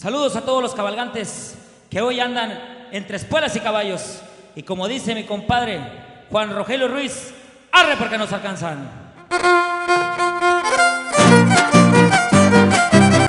Saludos a todos los cabalgantes que hoy andan entre espuelas y caballos. Y como dice mi compadre Juan Rogelio Ruiz, arre porque nos alcanzan.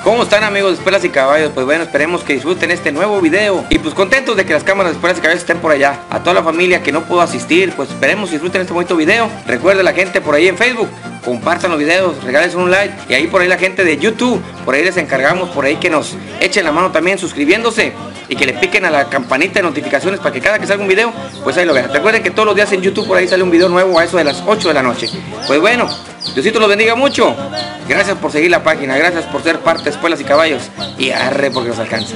¿Cómo están amigos de Espuelas y Caballos? Pues bueno, esperemos que disfruten este nuevo video Y pues contentos de que las cámaras de Espuelas y Caballos estén por allá A toda la familia que no pudo asistir, pues esperemos que disfruten este bonito video Recuerden la gente por ahí en Facebook compartan los videos, regalen un like y ahí por ahí la gente de YouTube, por ahí les encargamos, por ahí que nos echen la mano también suscribiéndose y que le piquen a la campanita de notificaciones para que cada que salga un video, pues ahí lo vean. Recuerden que todos los días en YouTube por ahí sale un video nuevo a eso de las 8 de la noche. Pues bueno, Diosito los bendiga mucho. Gracias por seguir la página, gracias por ser parte de Espuelas y Caballos y arre porque nos alcanza.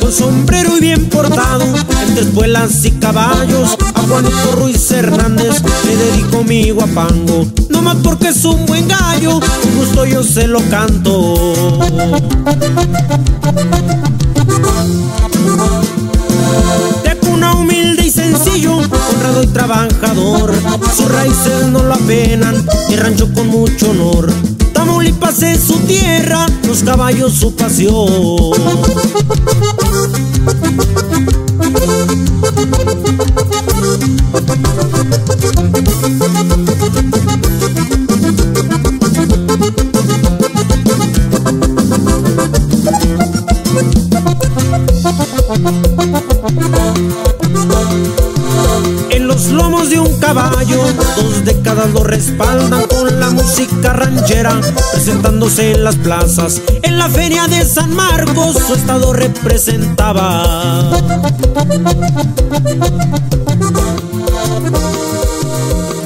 Con sombrero y bien portado, entre espuelas y caballos, a Juanito Ruiz Hernández le dedico mi guapango. No más porque es un buen gallo, con gusto yo se lo canto. Honrado y trabajador, sus raíces no lo apenan, y rancho con mucho honor. Tamaulipas es su tierra, los caballos su pasión. Lo respaldan con la música ranchera, presentándose en las plazas. En la feria de San Marcos, su estado representaba.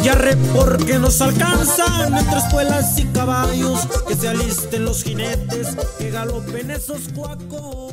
Ya re porque nos alcanzan entre espuelas y caballos, que se alisten los jinetes, que galopen esos cuacos.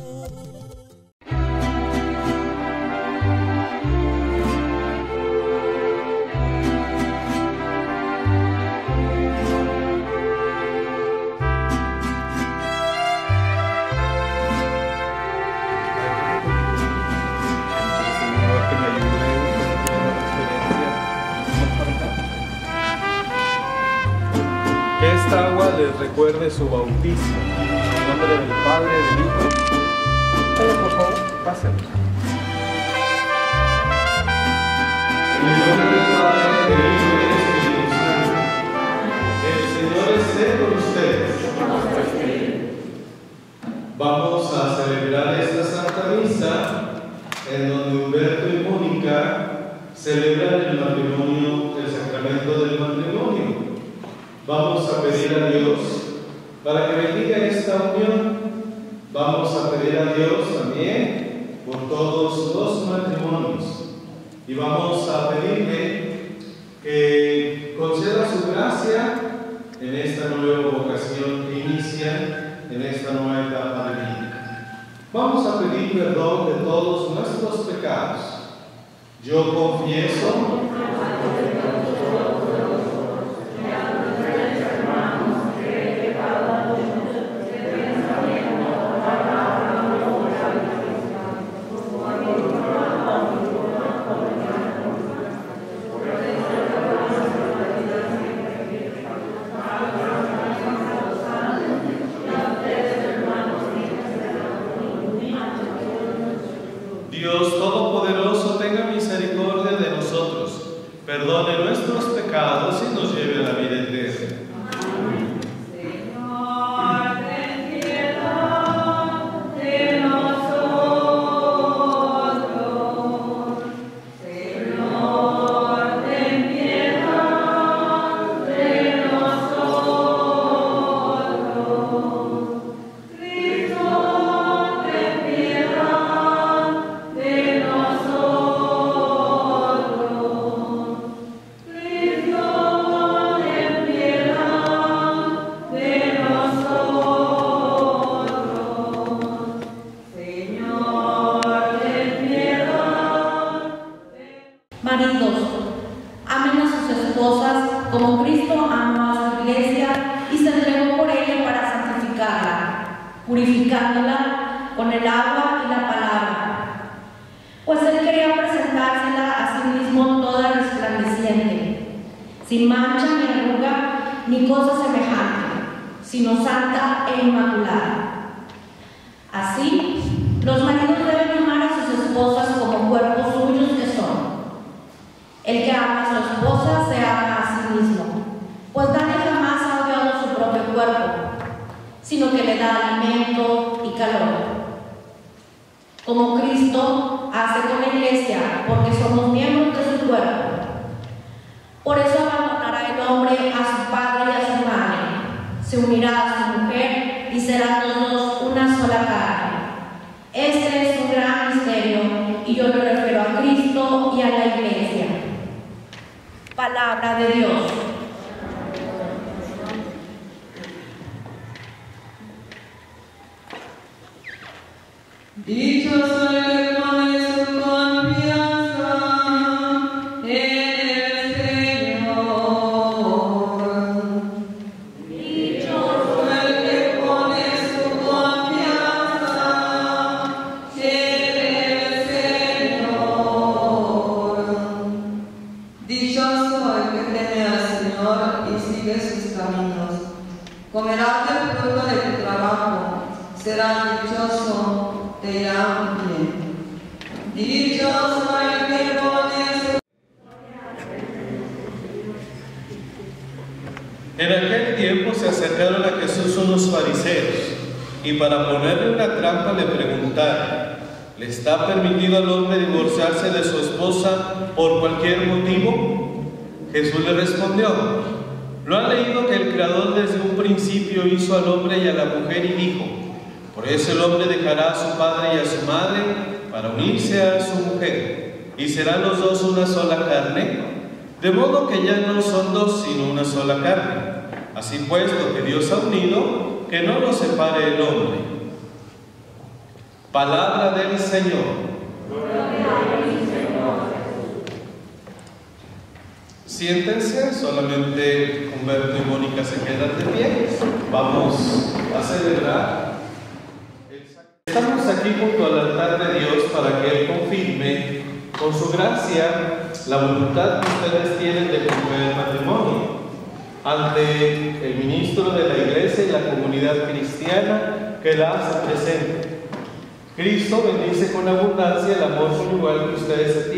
Les recuerde su bautismo. En nombre del Padre, del Hijo. Todos, por favor, pasen. En nombre del Padre, del Hijo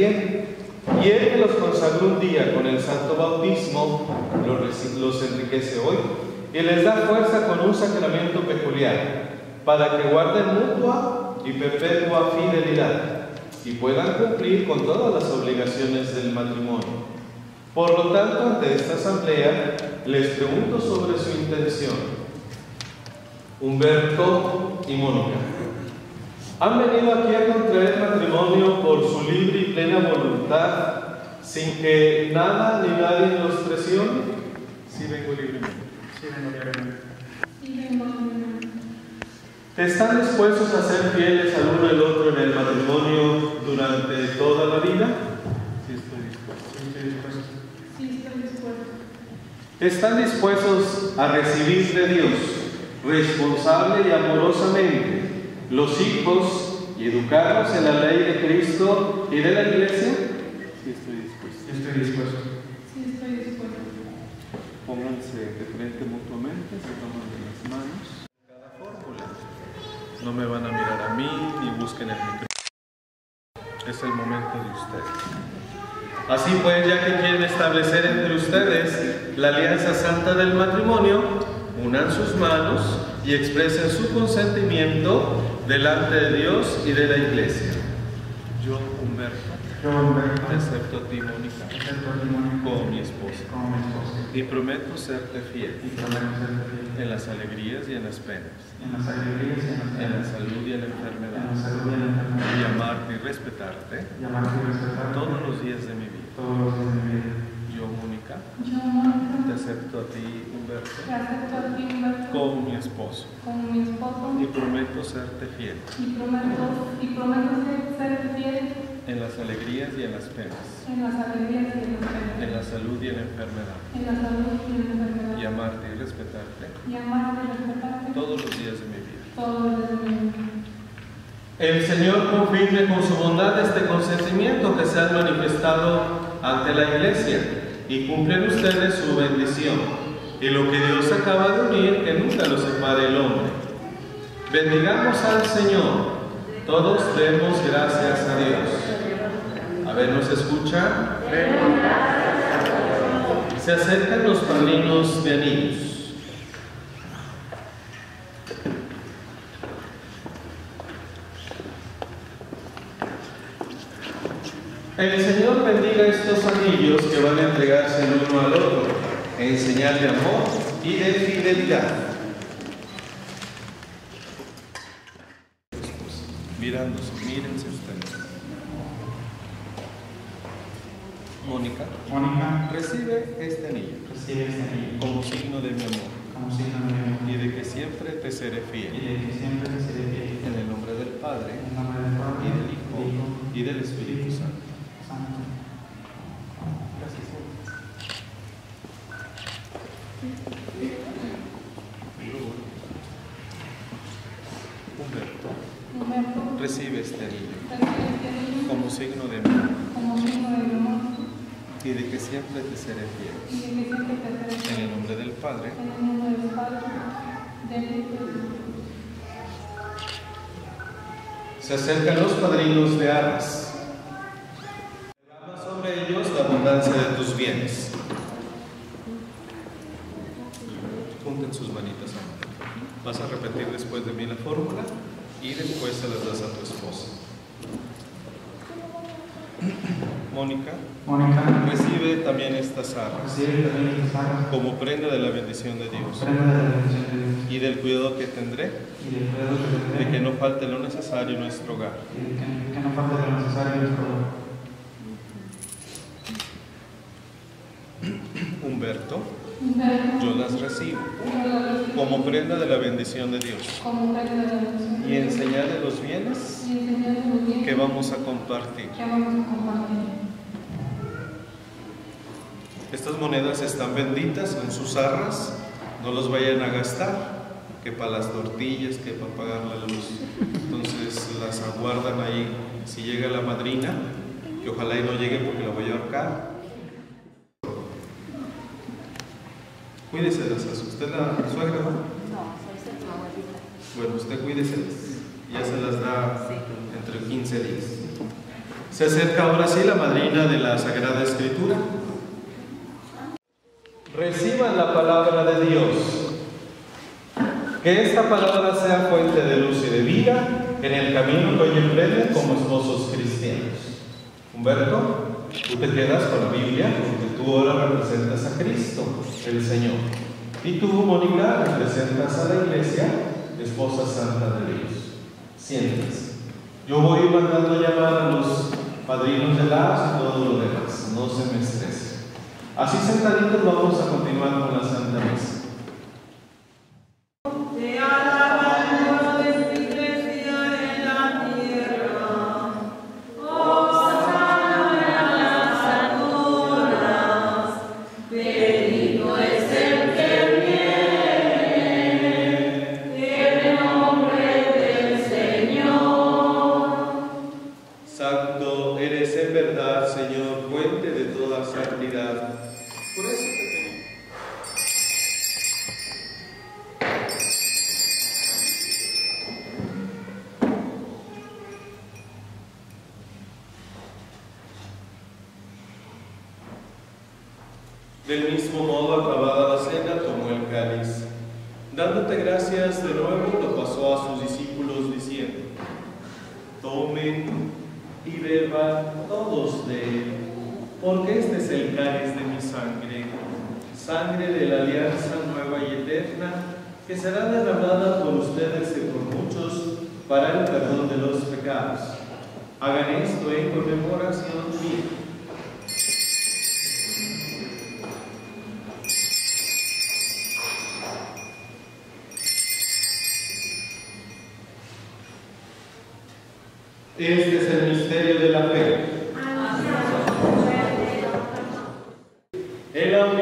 Y Él que los consagró un día con el santo bautismo, los, los enriquece hoy y les da fuerza con un sacramento peculiar, para que guarden mutua y perpetua fidelidad y puedan cumplir con todas las obligaciones del matrimonio. Por lo tanto, ante esta asamblea, les pregunto sobre su intención. Humberto y Mónica. Han venido aquí a contraer matrimonio por su libre y plena voluntad, sin que nada ni nadie los presione. Sí, vengo libremente. ¿Están dispuestos a ser fieles al uno al otro en el matrimonio durante toda la vida? Sí, estoy dispuesto. Sí, estoy dispuesto. ¿Están dispuestos a recibir de Dios responsable y amorosamente los hijos y educarlos en la ley de Cristo y de la iglesia? Sí, estoy dispuesto. Estoy dispuesto. Pónganse de frente mutuamente, se toman de las manos. Cada fórmula. No me van a mirar a mí ni busquen el micrófono. Es el momento de ustedes. Así pues, ya que quieren establecer entre ustedes la alianza santa del matrimonio, unan sus manos y expresen su consentimiento delante de Dios y de la iglesia. Yo, Humberto, te acepto a ti, Mónica, como mi esposa, y prometo serte fiel en las alegrías y en las penas, en la salud y en la enfermedad, y amarte y respetarte todos los días de mi vida. Yo, Mónica, te acepto a ti, Humberto, Te acepto a ti, Humberto, como mi esposo, como mi esposo. Y prometo serte fiel. Y prometo, y prometo ser- serte fiel. En las alegrías y en las penas, en las alegrías y en las penas, en la salud y en la enfermedad, en la salud y en la enfermedad, y amarte y respetarte. Y amarte y respetarte. Todos los días de mi vida. todos los días de mi vida. El Señor confirme con su bondad este consentimiento que se ha manifestado ante la iglesia y cumplen ustedes su bendición. Y lo que Dios acaba de unir, que nunca lo separe el hombre. Bendigamos al Señor. Todos demos gracias a Dios. A ver, ¿nos escucha? Se acercan los padrinos de anillos. El Señor bendiga estos anillos que van a entregarse el uno al otro en señal de amor y de fidelidad. Mirándose, mírense ustedes. Mónica, Mónica, recibe este anillo recibe este anillo como signo de mi amor como signo de mi amor y de que siempre te seré y fiel. de que siempre te seré fiel. En el nombre del Padre En el nombre del Padre, y del Hijo y del Espíritu. Santo. Humberto, recibe este anillo como signo de mi amor y de que siempre te seré fiel. En el nombre del Padre. Se acercan los padrinos de arras. Sobre ellos la abundancia de tus bienes. Junten sus manitas. Vas a repetir después de mí la fórmula y después se las das a tu esposa. Mónica, Mónica, recibe también estas arras como prenda de la bendición de Dios de bendición de Dios y del cuidado que tendré y del cuidado que de tendré que no falte lo necesario en nuestro hogar. y de que, que no falte lo necesario en nuestro hogar. Humberto, Humberto, yo las recibo como prenda de la bendición de Dios y en señal de los bienes que vamos a compartir. Estas monedas están benditas en sus arras, no los vayan a gastar, que para las tortillas, que para pagar la luz. Entonces las aguardan ahí. Si llega la madrina, que ojalá y no llegue porque la voy a ahorcar. Cuídese de esas. ¿Usted la suegra? No, soy su abuelita. Bueno, usted cuídese. Ya se las da entre 15 días. Se acerca ahora sí la madrina de la Sagrada Escritura. Reciban la palabra de Dios. Que esta palabra sea fuente de luz y de vida en el camino que hoy emprenden como esposos cristianos. Humberto, tú te quedas con la Biblia porque tú ahora representas a Cristo, el Señor. Y tú, Mónica, representas a la iglesia, esposa santa de Dios. Siéntense. Yo voy mandando a llamar a los padrinos de la y todo lo demás. No se me estresen. Así sentaditos vamos a continuar con la Santa Misa.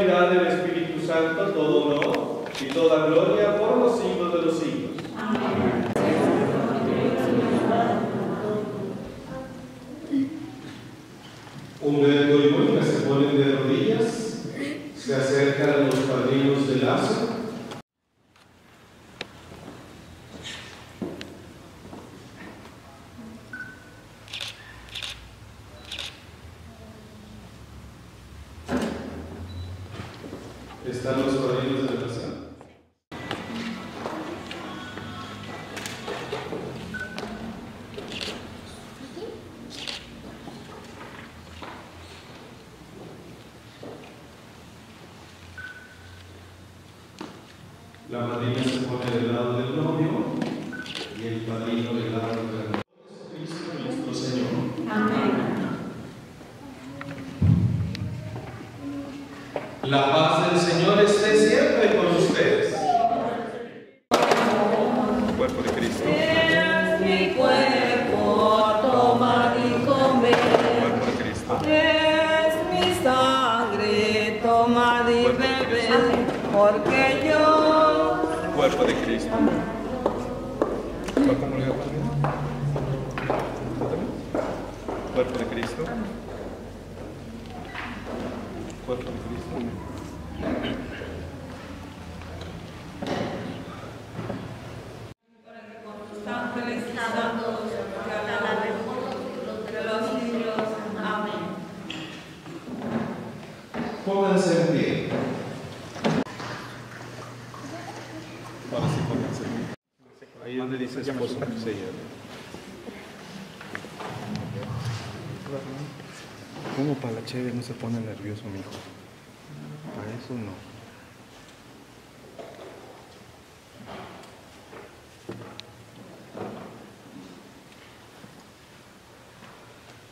del Espíritu Santo, todo honor y toda gloria por los siglos de los siglos. Amén. Un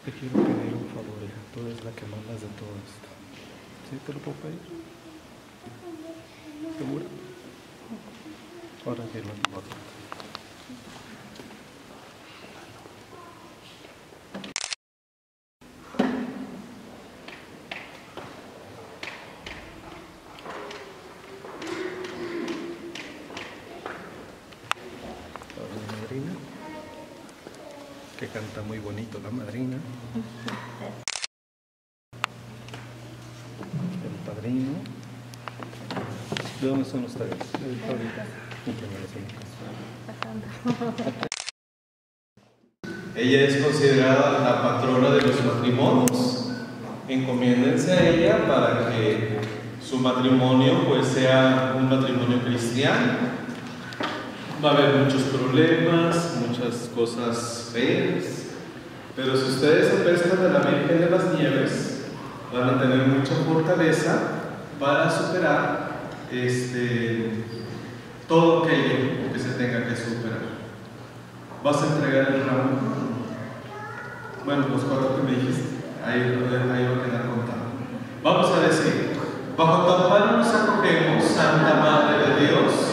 Te quiero pedir un favor, hija. Tú eres la que mandas de todo esto. ¿Sí te lo puedo pedir? ¿Segura? Ahora. Ahora la madrina, que canta muy bonito la madrina. El padrino. ¿De dónde son ustedes? De Florida. ¿Y quién es el Ella es considerada la patrona de los matrimonios. Encomiéndense a ella para que su matrimonio pues sea un matrimonio cristiano. Va a haber muchos problemas, muchas cosas feas, pero si ustedes se pescan de la Virgen de las Nieves, van a tener mucha fortaleza para superar este, todo aquello que se tenga que superar. ¿Vas a entregar el ramo? Bueno, los cuatro que me dijiste, ahí, ahí va a quedar contado. Vamos a decir, bajo tu amparo nos acogemos, Santa Madre de Dios.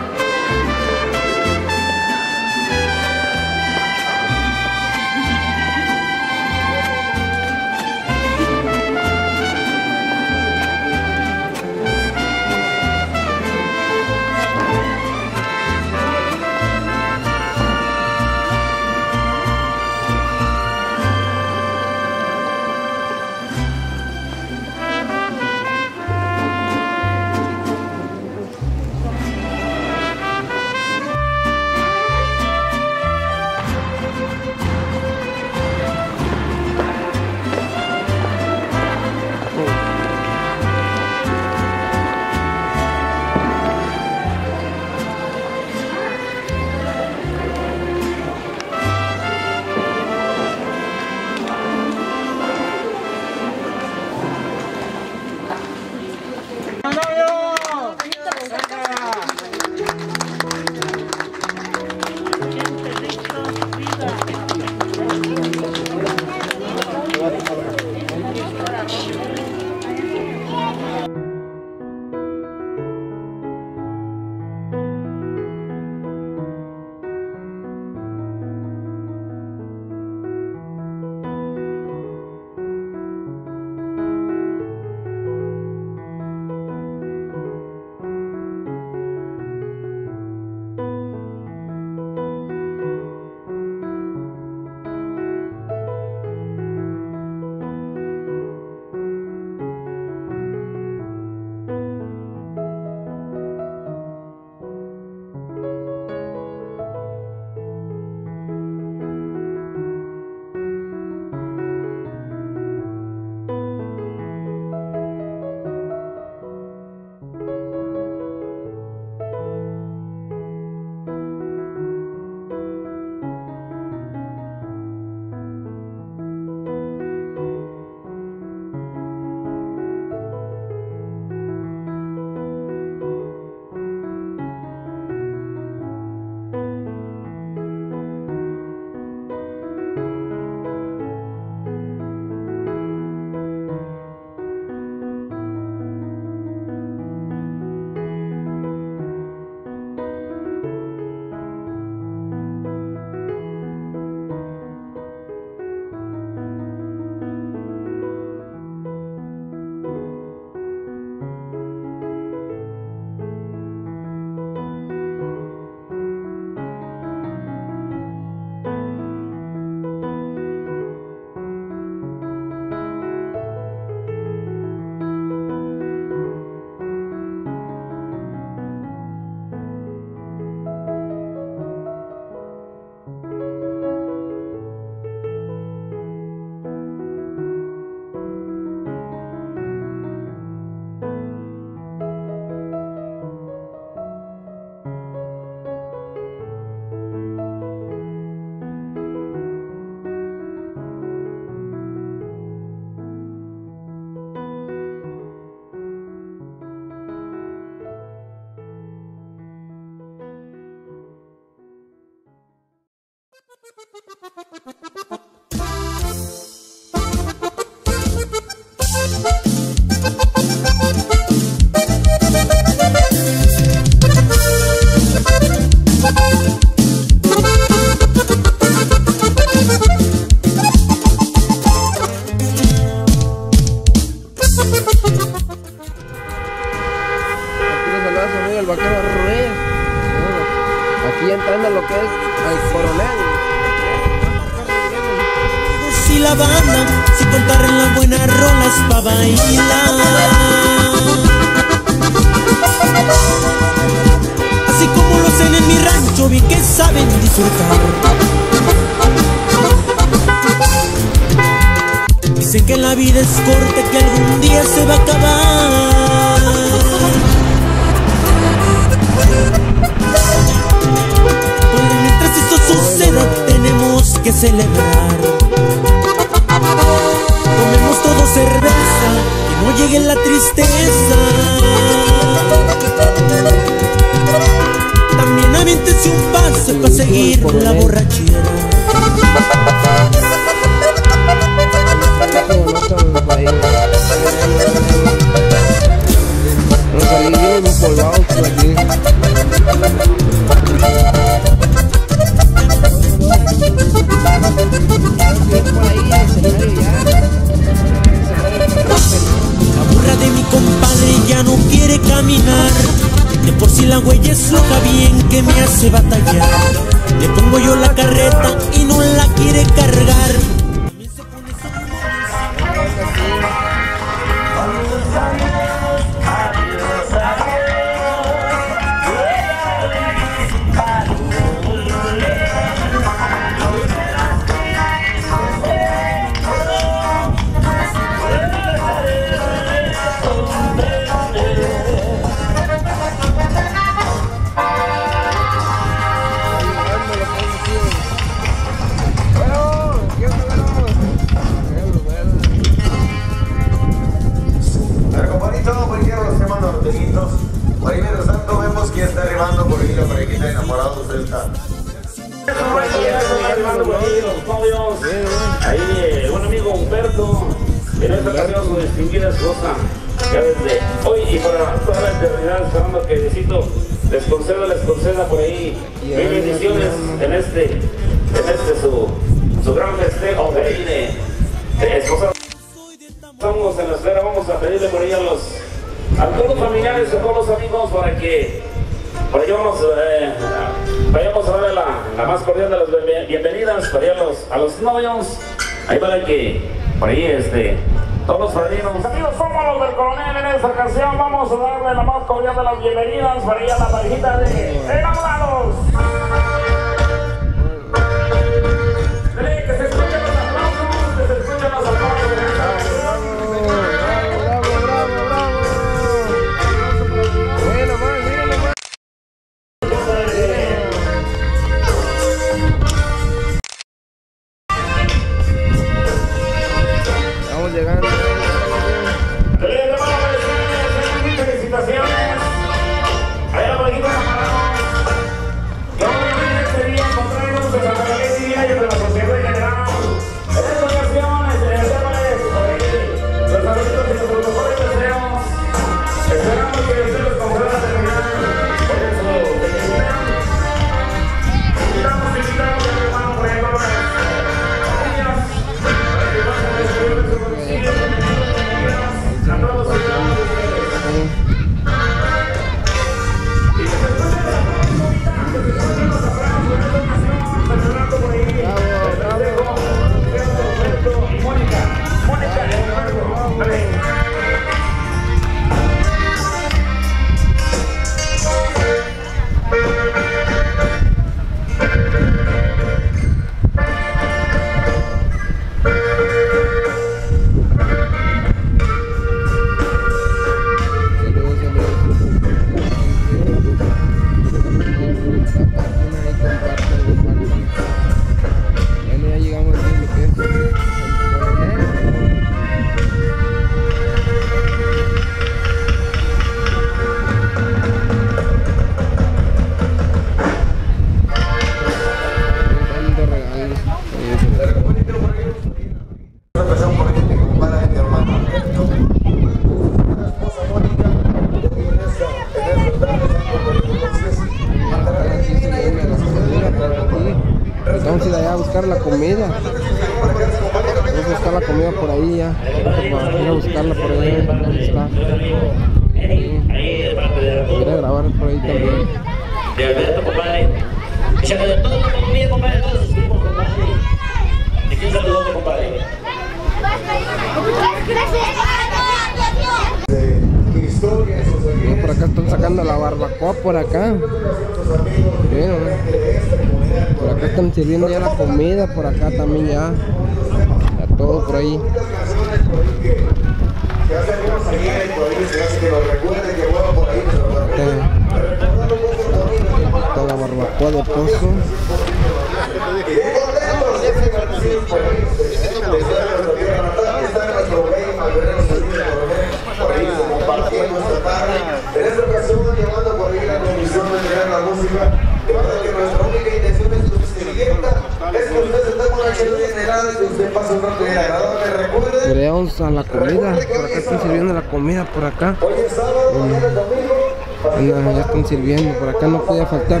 Y que usted pase un rato bien agradable. Recuerde, Pero ya vamos a la comida. Por acá están sirviendo la comida, por acá. hoy es sábado, mañana es domingo, ya están sirviendo, por acá no podía faltar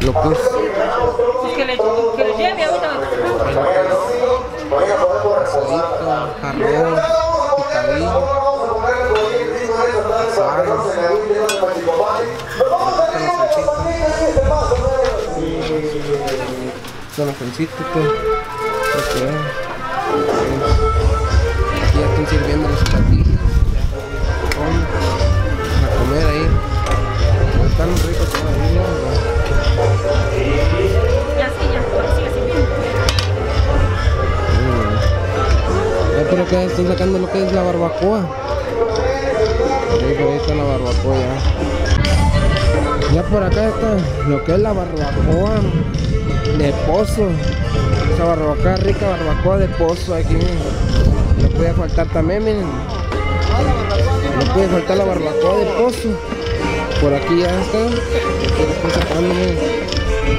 lo que es Que le, que le lleve ahorita. arroz, picadillo, son los pancitos, todo. Que. Aquí ya están sirviendo los platillos. Vamos a comer ahí. Están ricos todavía. Ya sí, ya, por acá están sacando lo que es la barbacoa. Ahí está la barbacoa ya. Ya por acá está lo que es la barbacoa de pozo. Barbacoa rica, barbacoa de pozo aquí. miren. No puede faltar también, miren. No puede faltar la barbacoa de pozo. Por aquí ya está. Están sacando, miren.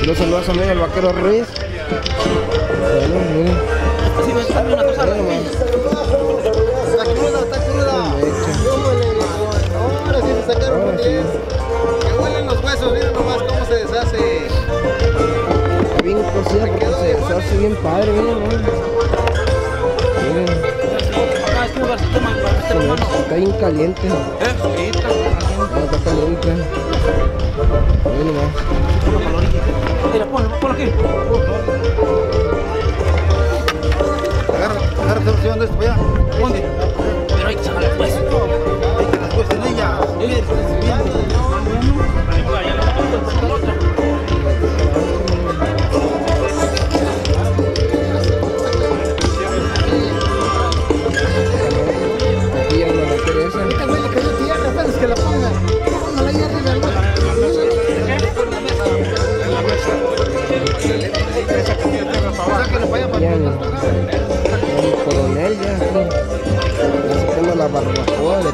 Los saludos a mí, el vaquero Ruiz. Bueno, miren. Cocida porque se, se hace bien padre, miren, ¿no? Está bien caliente. Ah, está caliente. Nomás. Mira, ponlo, ponlo aquí. Agarra, agarra, ¿te llevan de esto para allá? ¿Dónde? Pero hay que. Hay en ella. Aquí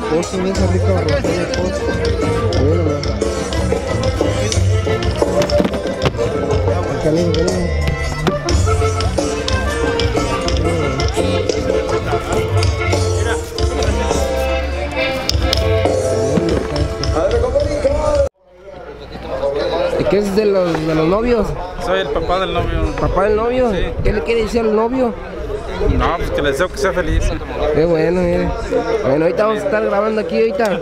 barbacoa de pozo, mira esa rica barbacoa de pozo. Miren nomás. Caliente, caliente. ¿Y qué es de los, de los novios? Soy el papá del novio. ¿Papá del novio? Sí. ¿Qué le quiere decir al novio? No, pues que le deseo que sea feliz. Qué bueno, mire. Bueno, ahorita vamos a estar grabando aquí ahorita.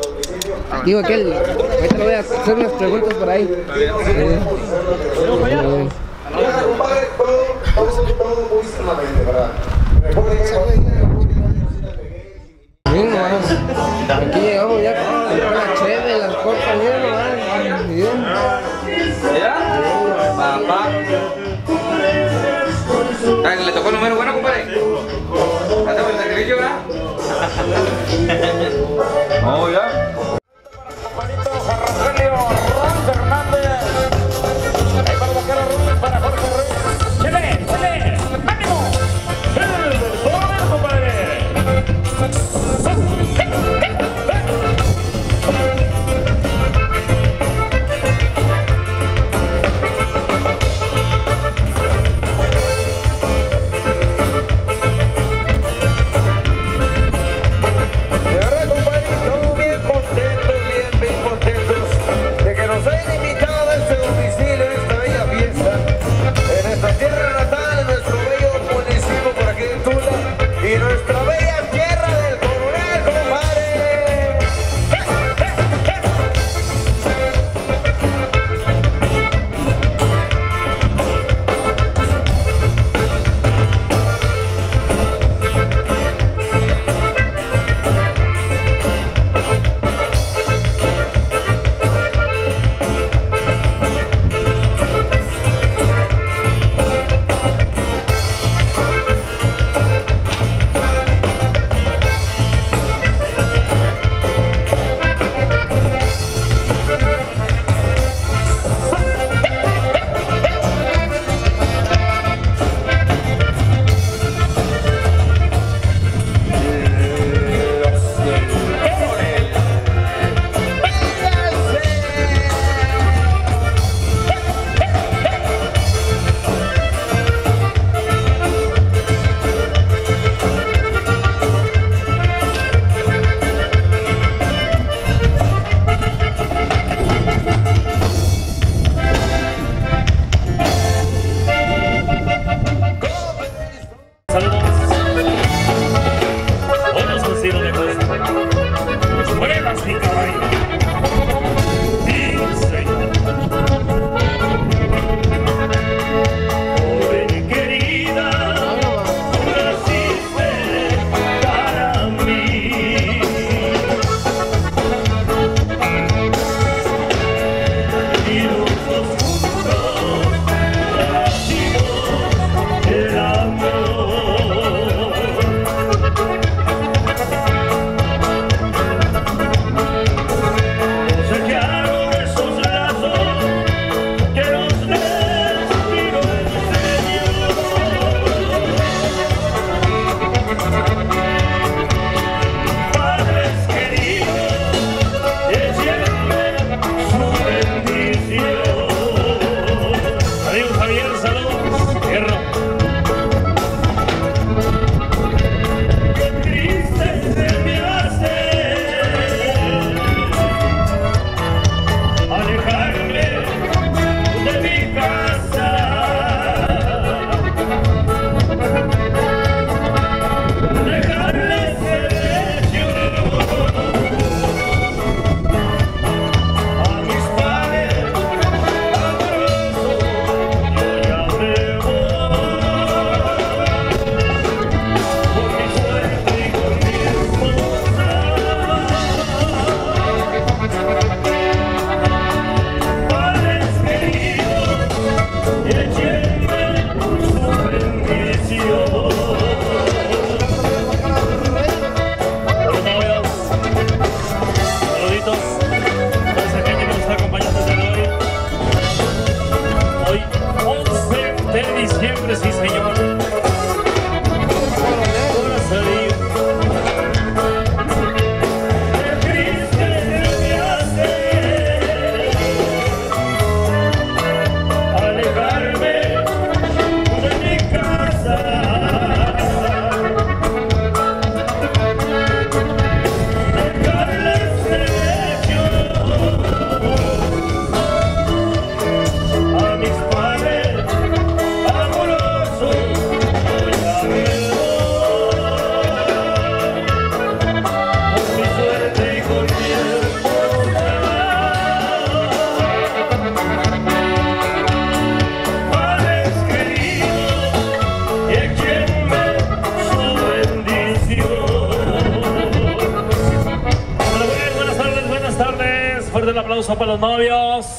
Digo aquel, ahorita le voy a hacer unas preguntas por ahí. Sí.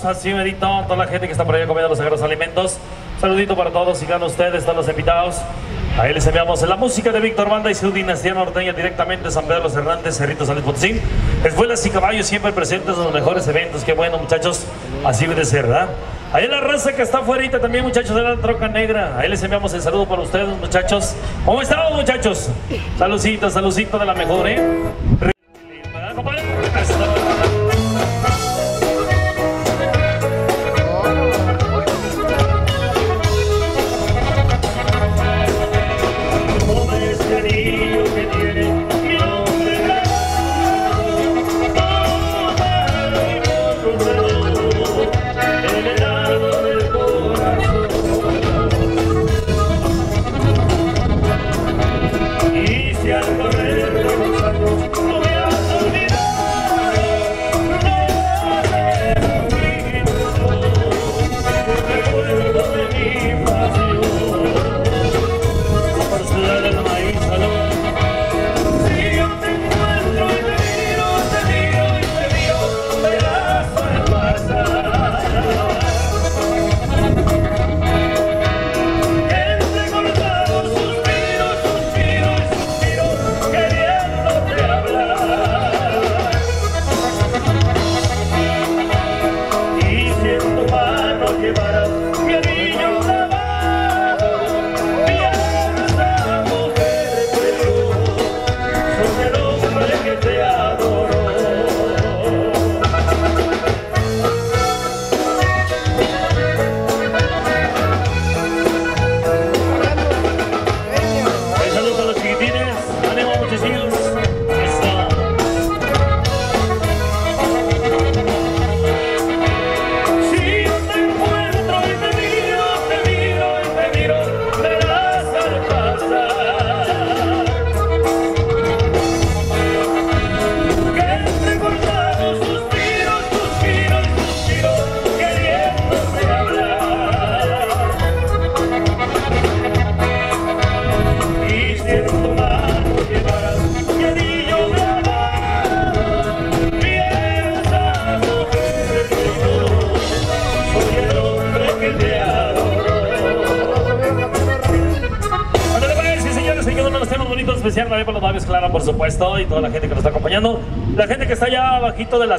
Así merito, toda la gente que está por allá comiendo los sagrados alimentos. Saludito para todos, sigan ustedes, todos los invitados. Ahí les enviamos la música de Víctor Banda y su dinastía norteña directamente de San Pedro los Hernández, Cerrito San Luis Potosí. Escuelas y caballos siempre presentes en los mejores eventos. Qué bueno, muchachos. Así debe ser, ¿verdad? Ahí la raza que está afuera también, muchachos de la troca negra. Ahí les enviamos el saludo para ustedes, muchachos. ¿Cómo estamos, muchachos? Saludcita, saludcita de la mejor, ¿eh?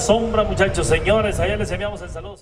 Sombra, muchachos, señores, allá les enviamos el saludo.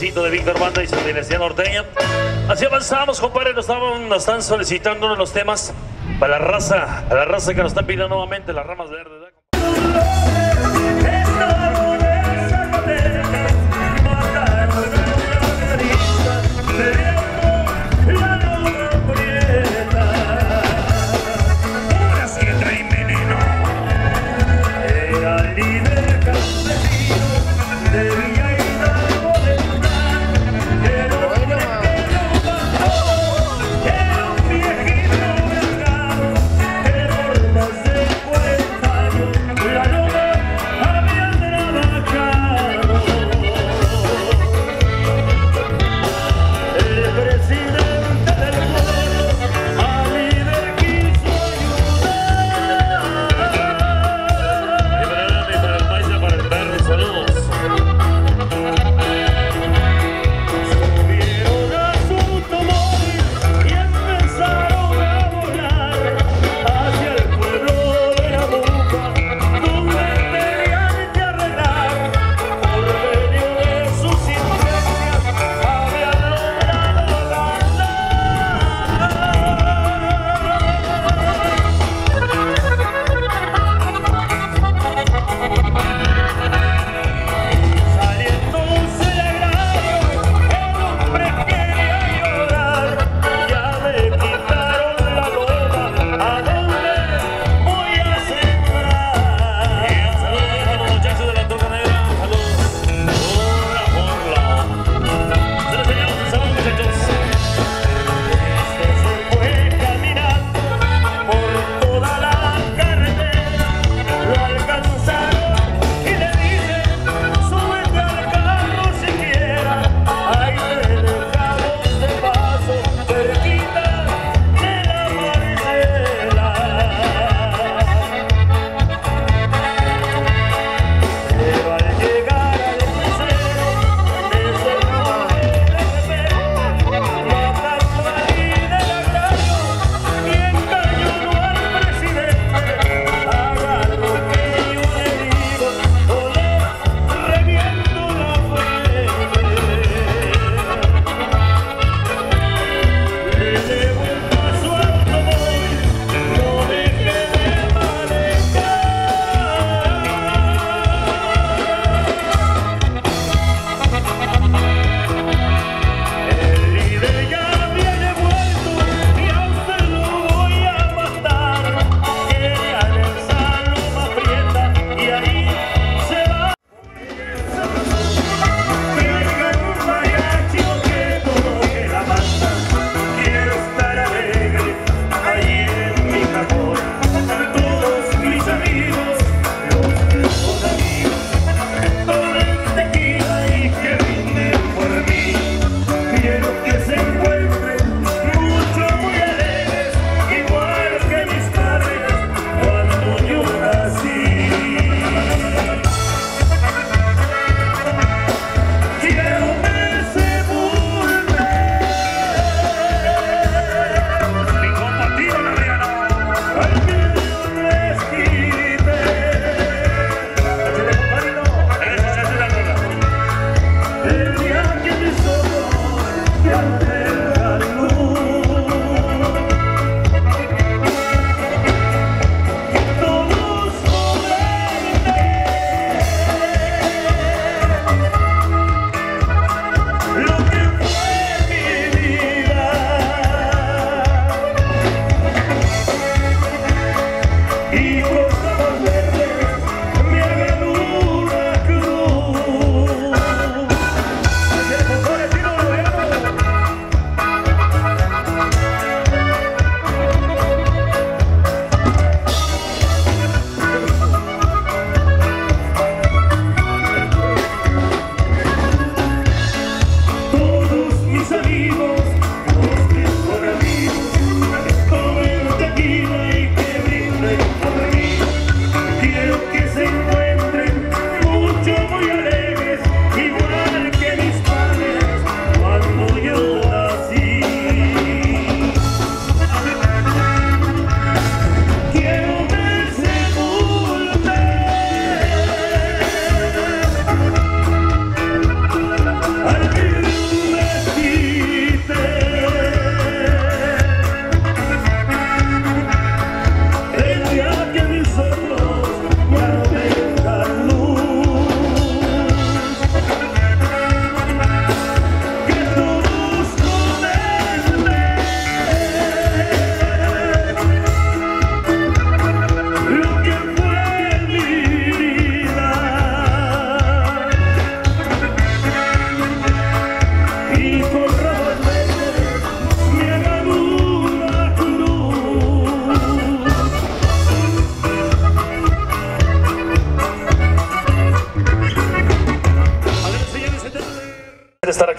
de Víctor Banda y su Universidad Norteña. Así avanzamos, compadre. Nos, estaban, nos están solicitando uno de los temas para la raza, a la raza que nos están pidiendo nuevamente las ramas verdes.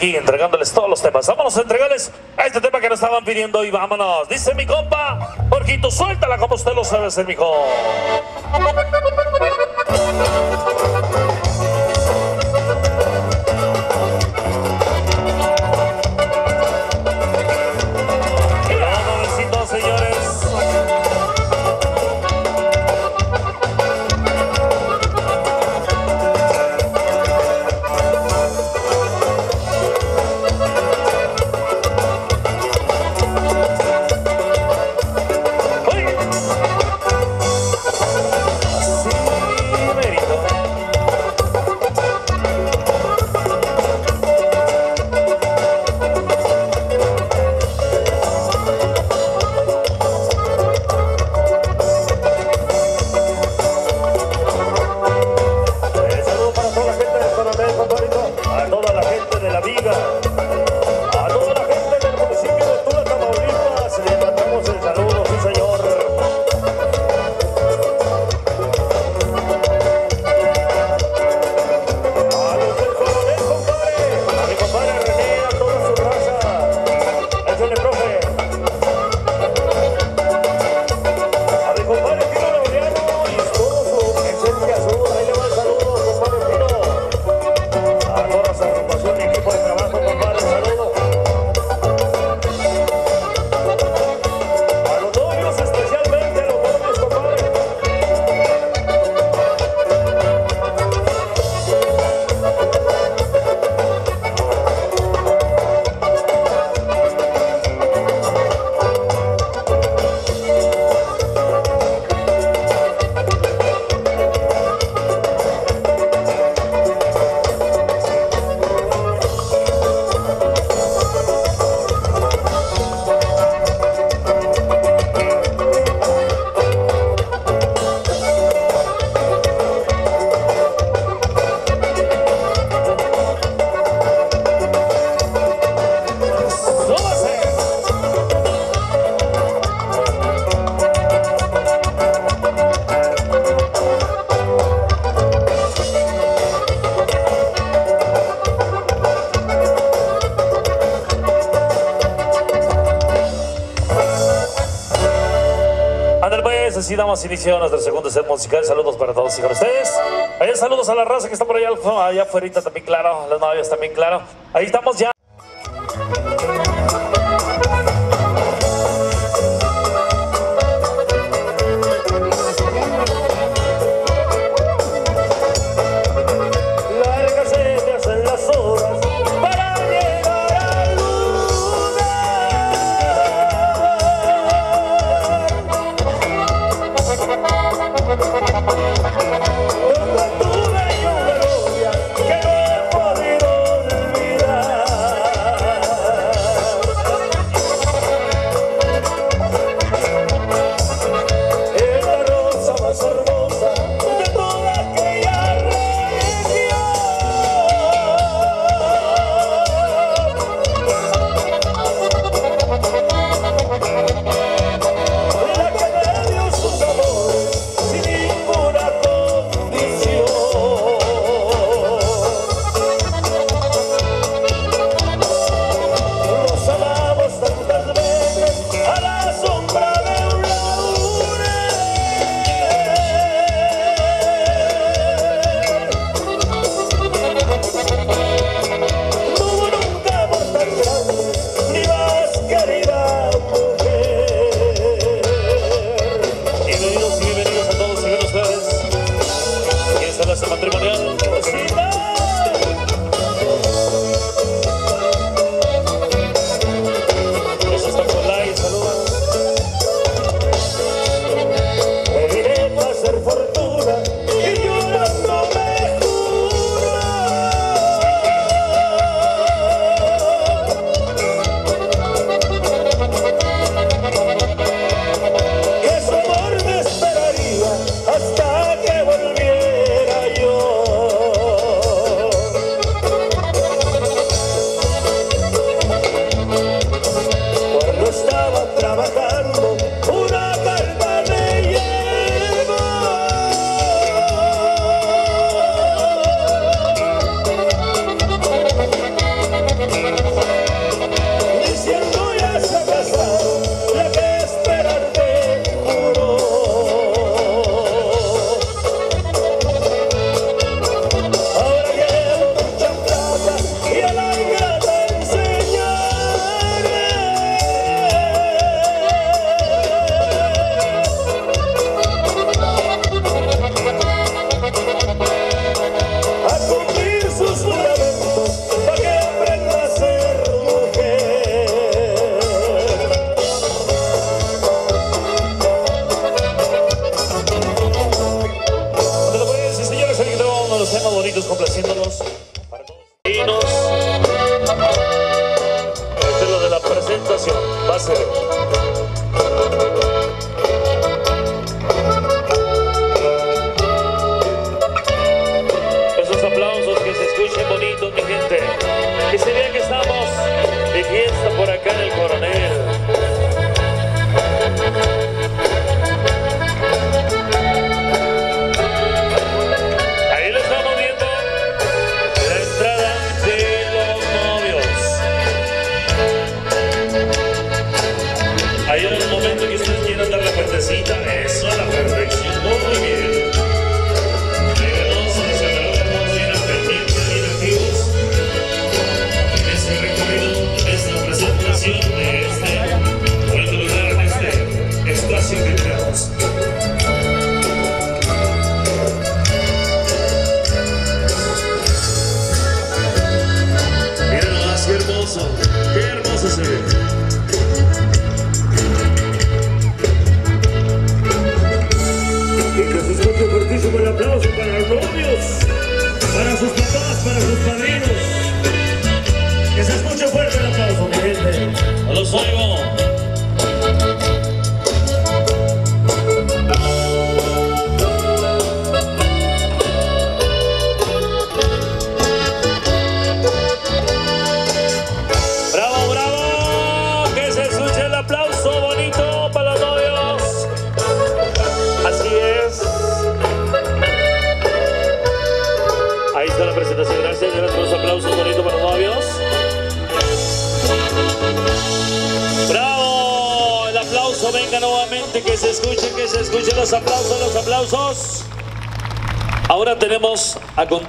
entregándoles todos los temas. Vámonos a entregarles a este tema que nos estaban pidiendo y vámonos. Dice mi compa, Porquito, suéltala como usted lo sabe hacer. Andrés pues, así damos inicio a nuestro segundo set musical. Saludos para todos y para ustedes. Allá saludos a la raza que está por allá, allá afuera también, claro. Las novias también, claro. Ahí estamos ya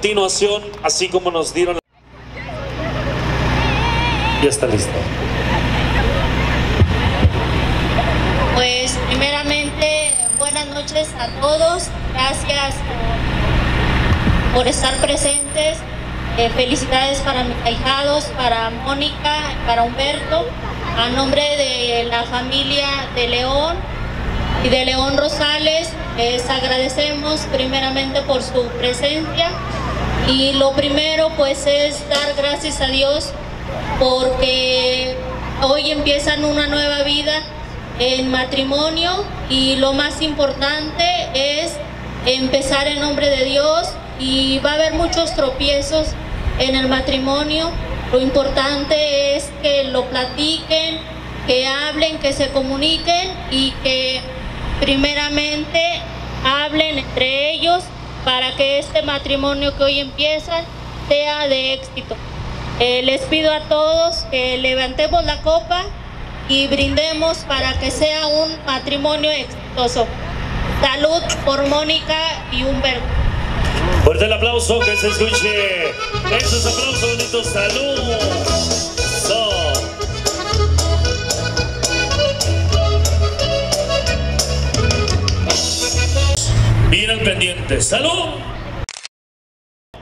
continuación, así como nos dieron. Ya está listo. Pues primeramente, buenas noches a todos. Gracias por, por estar presentes. Eh, felicidades para mis ahijados, para Mónica, para Humberto. A nombre de la familia de León y de León Rosales, les agradecemos primeramente por su presencia. Y lo primero pues es dar gracias a Dios porque hoy empiezan una nueva vida en matrimonio y lo más importante es empezar en nombre de Dios y va a haber muchos tropiezos en el matrimonio. Lo importante es que lo platiquen, que hablen, que se comuniquen y que primeramente hablen entre ellos para que este matrimonio que hoy empieza sea de éxito. Eh, les pido a todos que levantemos la copa y brindemos para que sea un matrimonio exitoso. Salud por Mónica y Humberto. Fuerte el aplauso, que se escuche. Esos aplausos bonitos. Salud. Bien al pendiente. Salud.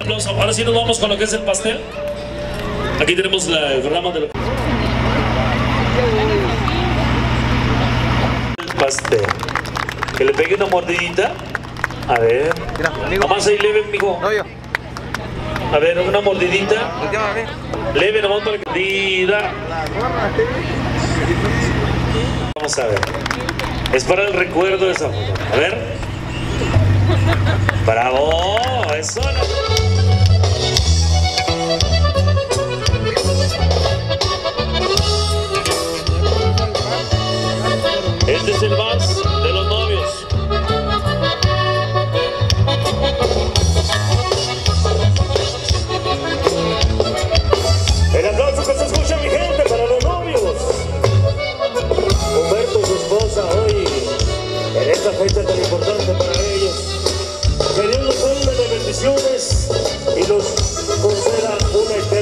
Aplauso. Ahora sí nos vamos con lo que es el pastel. Aquí tenemos la, el programa de lo... El pastel. Que le pegue una mordidita. A ver. Nomás ahí leve, mijo. A ver, una mordidita. Leve, nomás para que. Vamos a ver. Es para el recuerdo de esa foto. A ver. Bravo. Eso no. Este es el vals de los novios. El aplauso que se escucha, mi gente, para los novios. Humberto y su esposa hoy, en esta fecha tan importante y los conceda una eterna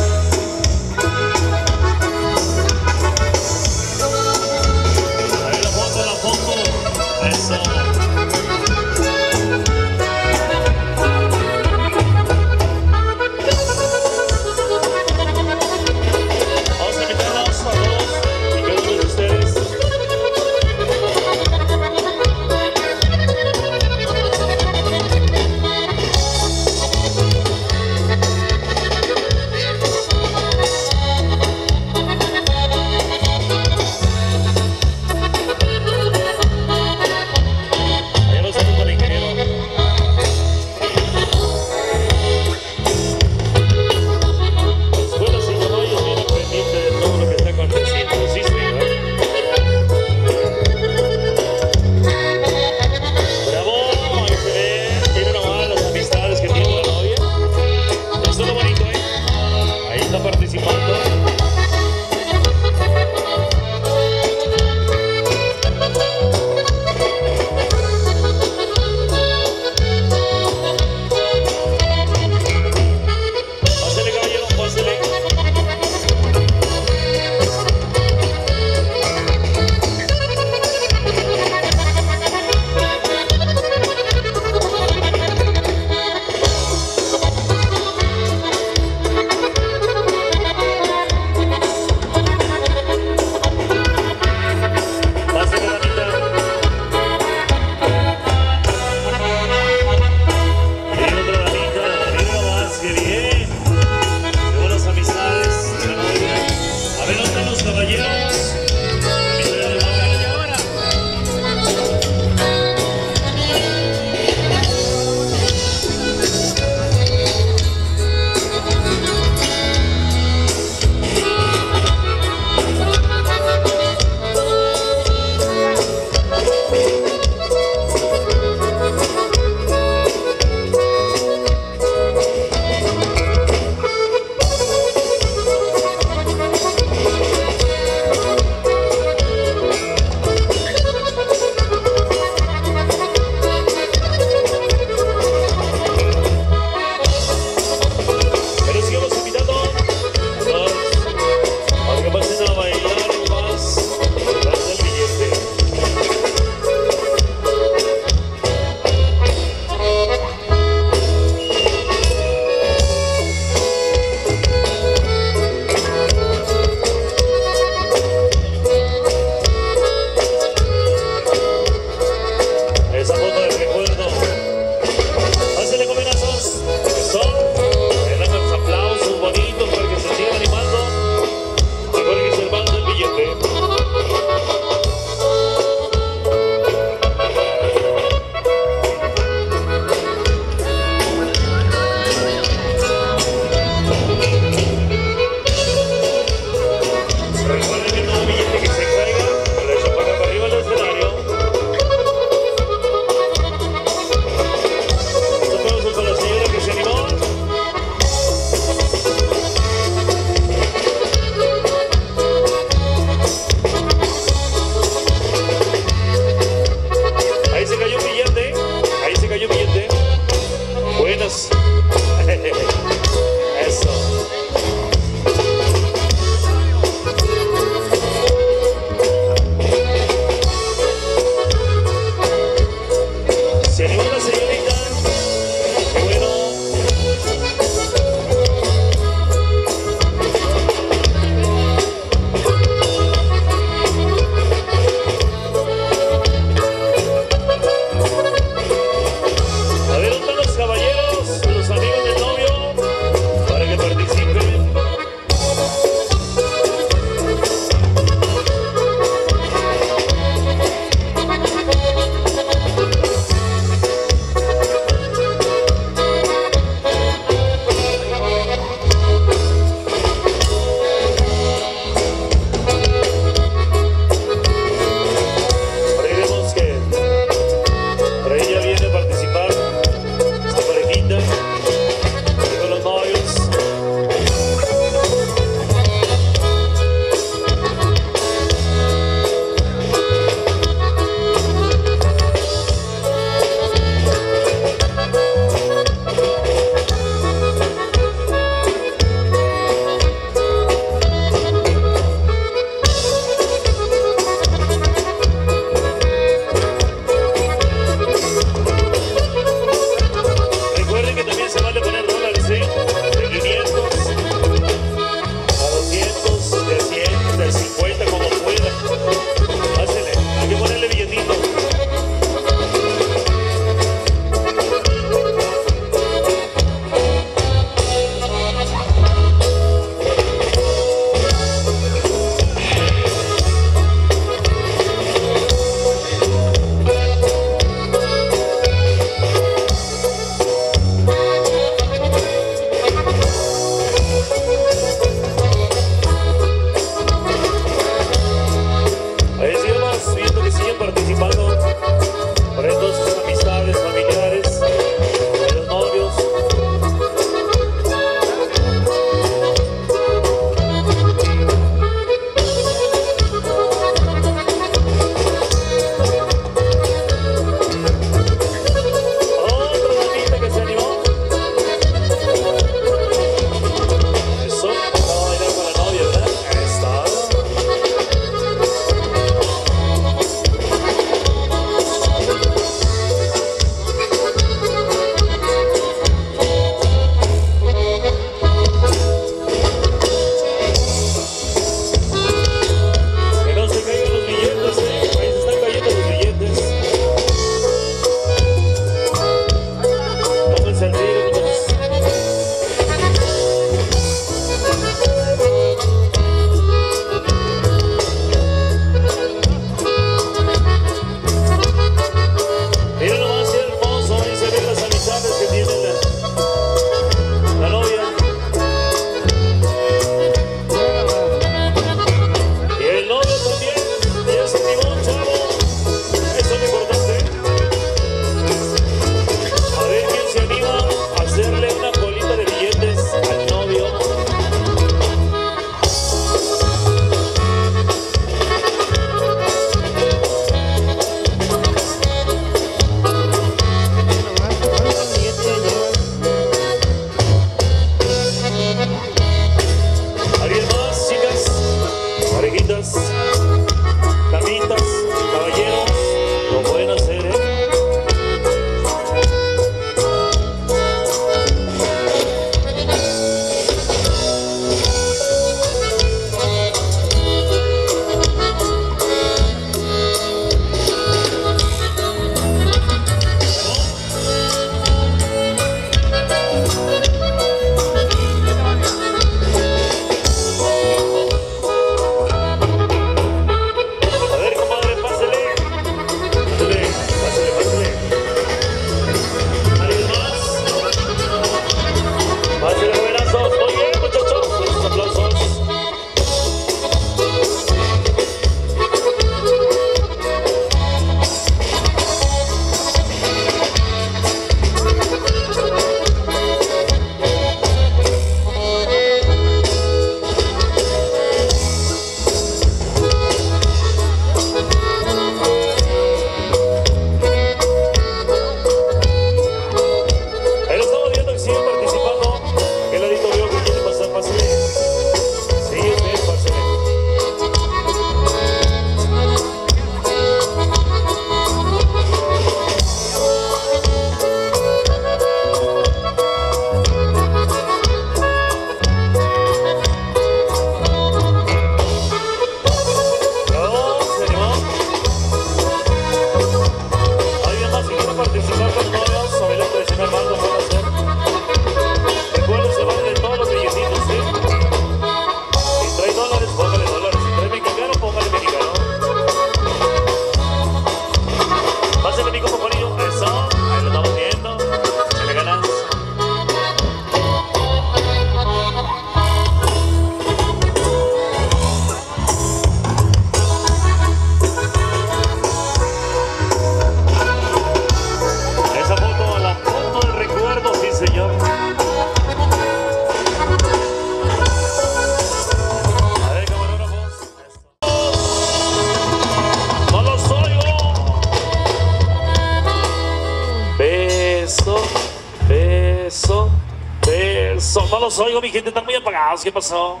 ¿Qué pasó?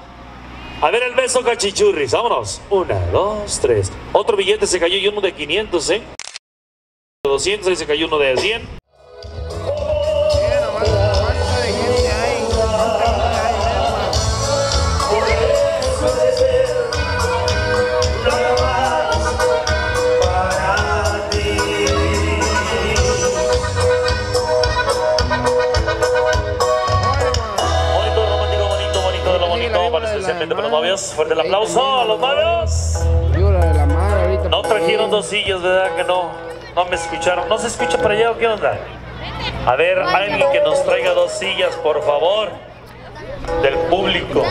A ver el beso cachichurris, vámonos. Una, dos, tres. Otro billete se cayó y uno de 500, ¿eh? 200, ahí se cayó uno de 100. Sillas, ¿verdad que no? No me escucharon. ¿No se escucha para allá o qué onda? A ver, alguien que nos traiga dos sillas, por favor. Del público.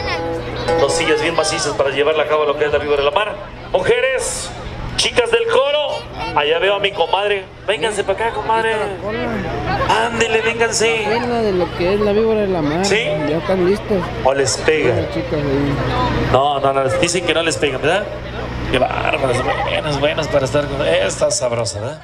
Dos sillas bien macizas para llevarla a cabo lo que es la Vibra de la Mar. Mujeres, chicas del coro. Allá veo a mi comadre. Vénganse para acá, comadre. Ándele, vénganse. De lo que es la víbora de la mar. ¿Sí? Ya están listos. O les pega. No, no, no, dicen que no les pegan, ¿verdad? Qué bárbaras, buenas, buenas para estar con... Esta es sabrosa, ¿verdad?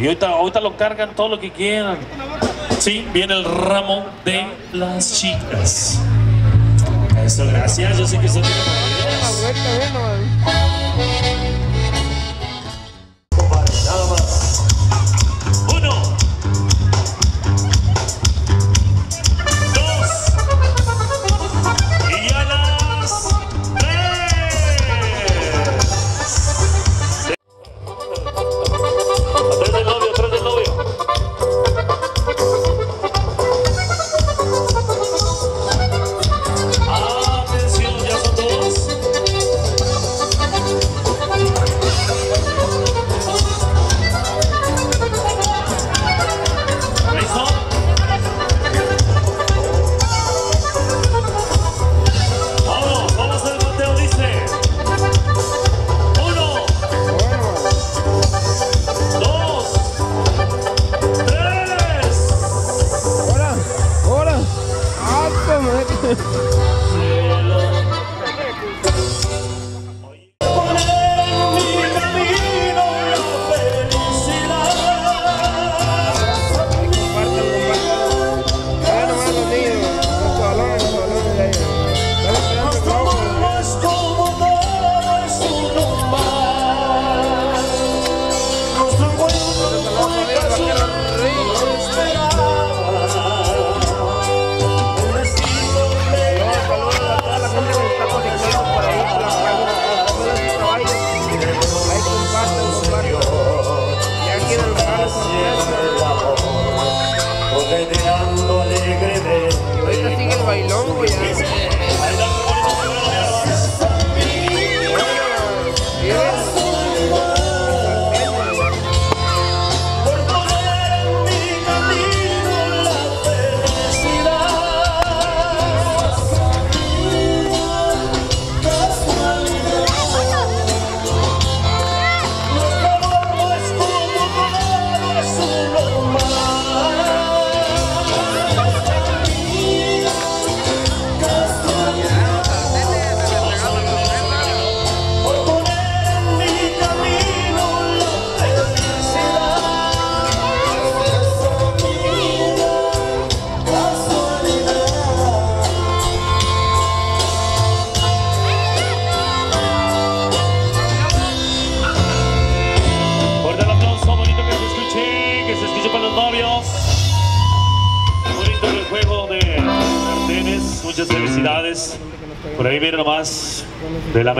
Y ahorita, ahorita lo cargan todo lo que quieran. Sí, viene el ramo de las chicas. Eso, gracias. Yo sé que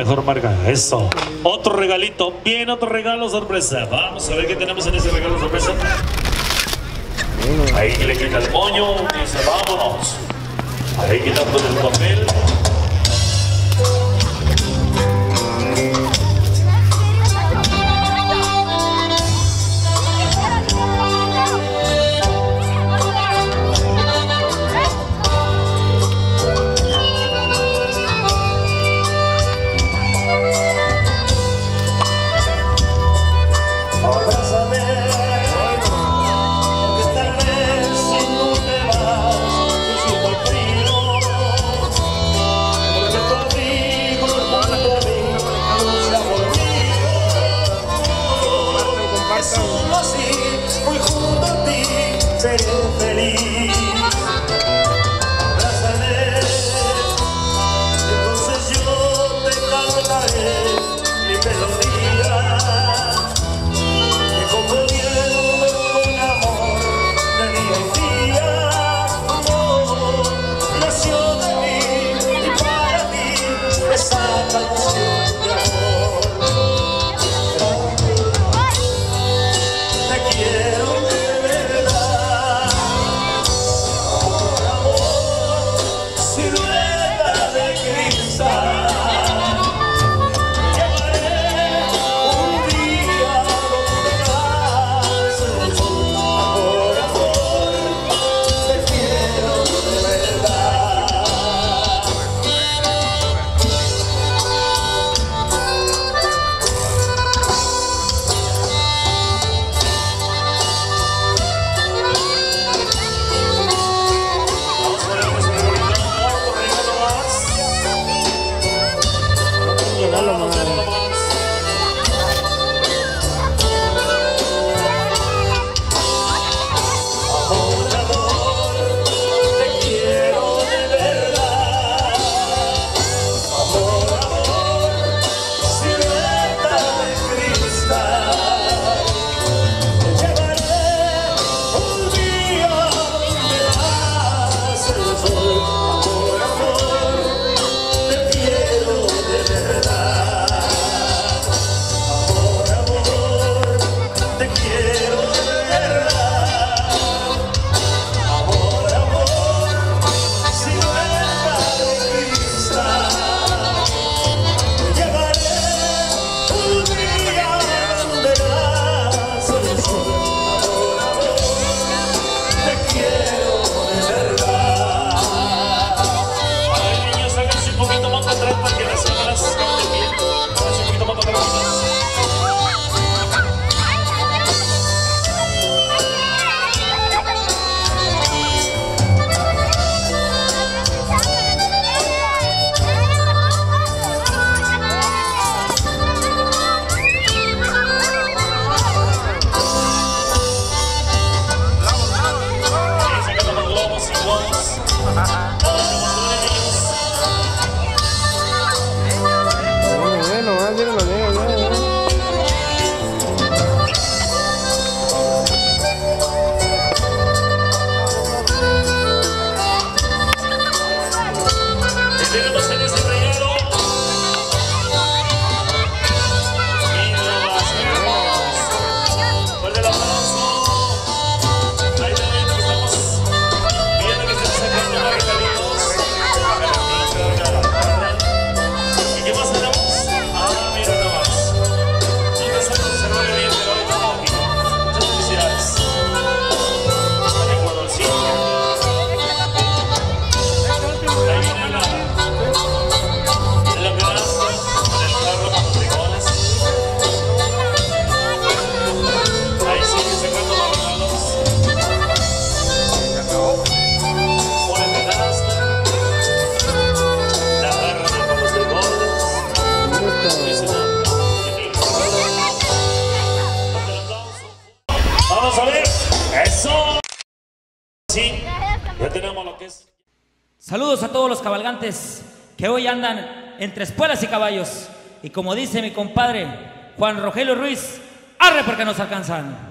mejor marca. Eso. Otro regalito. Bien, otro regalo sorpresa. Vamos a ver qué tenemos en ese regalo sorpresa. Ahí le quita el moño y dice, vámonos. Ahí quitando el papel. Y como dice mi compadre Juan Rogelio Ruiz, arre porque nos alcanzan.